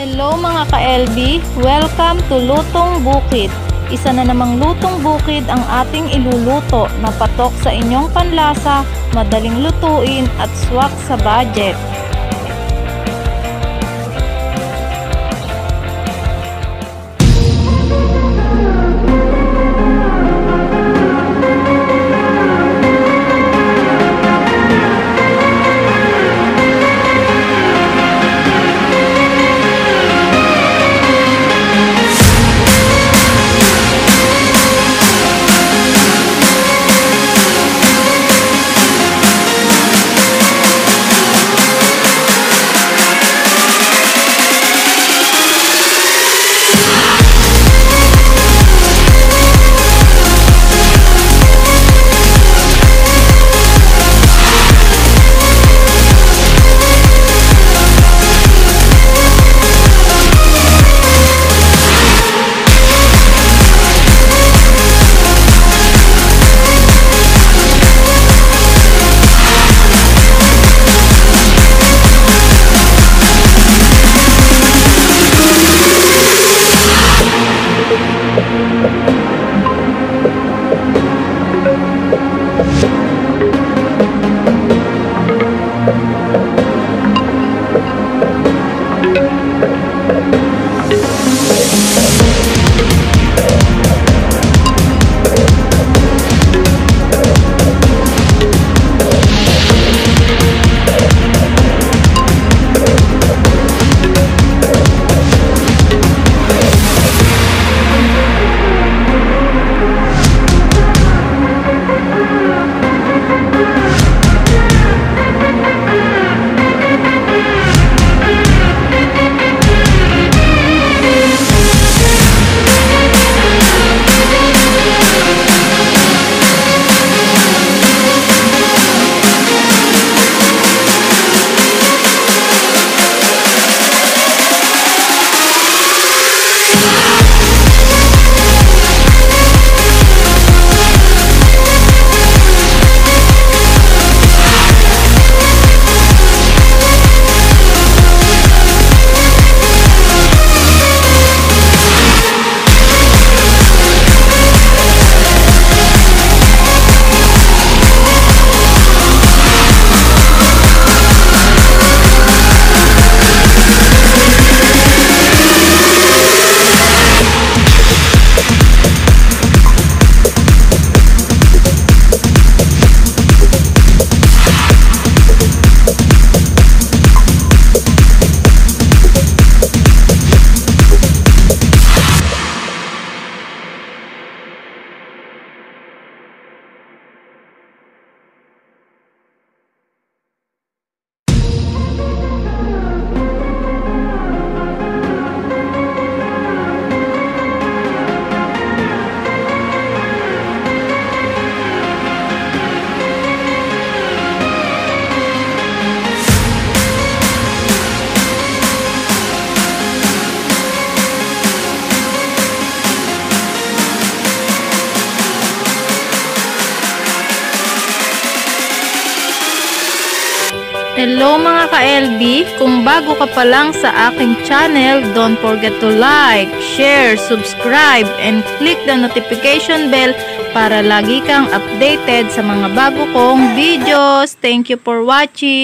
Hello mga ka-LB! Welcome to Lutong Bukid. Isa na namang lutong bukid ang ating iluluto na patok sa inyong panlasa, madaling lutuin at swak sa budget. Hello mga ka-LB! Kung bago ka pa lang sa aking channel, don't forget to like, share, subscribe, and click the notification bell para lagi kang updated sa mga bago kong videos. Thank you for watching!